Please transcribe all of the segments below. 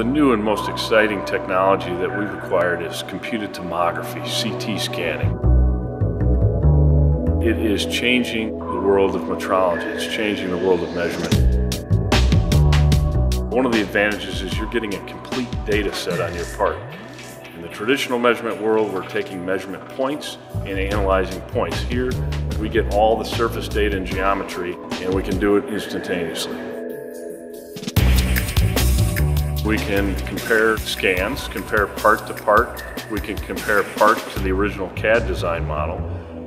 The new and most exciting technology that we've acquired is computed tomography, CT scanning. It is changing the world of metrology. It's changing the world of measurement. One of the advantages is you're getting a complete data set on your part. In the traditional measurement world, we're taking measurement points and analyzing points. Here, we get all the surface data and geometry, and we can do it instantaneously. We can compare scans, compare part to part. We can compare part to the original CAD design model.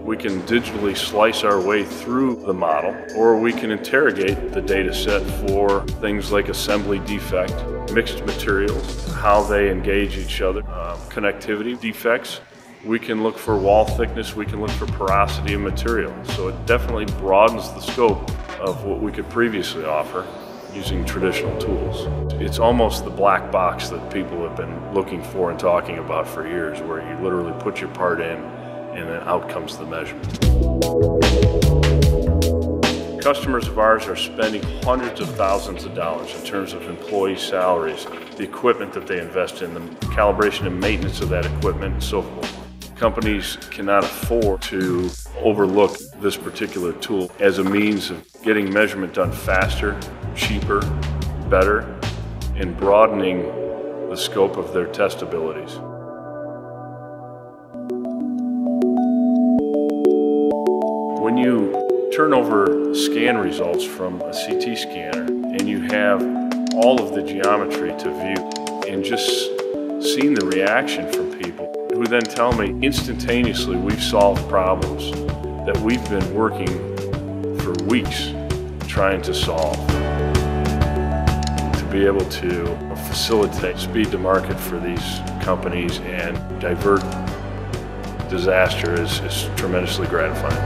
We can digitally slice our way through the model, or we can interrogate the data set for things like assembly defect, mixed materials, how they engage each other, uh, connectivity defects. We can look for wall thickness, we can look for porosity of material. So it definitely broadens the scope of what we could previously offer using traditional tools. It's almost the black box that people have been looking for and talking about for years, where you literally put your part in and then out comes the measurement. Customers of ours are spending hundreds of thousands of dollars in terms of employee salaries, the equipment that they invest in, the calibration and maintenance of that equipment, and so forth. Companies cannot afford to overlook this particular tool as a means of getting measurement done faster, cheaper, better, and broadening the scope of their test abilities. When you turn over scan results from a CT scanner and you have all of the geometry to view and just seeing the reaction from people who then tell me instantaneously we've solved problems that we've been working for weeks trying to solve. Be able to facilitate speed to market for these companies and divert disaster is, is tremendously gratifying.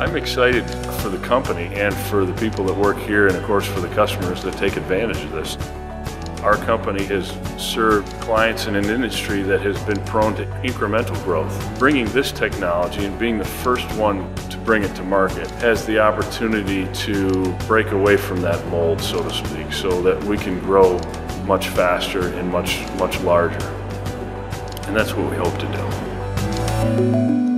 I'm excited for the company and for the people that work here and of course for the customers that take advantage of this. Our company has served clients in an industry that has been prone to incremental growth. Bringing this technology and being the first one to bring it to market has the opportunity to break away from that mold, so to speak, so that we can grow much faster and much, much larger. And that's what we hope to do.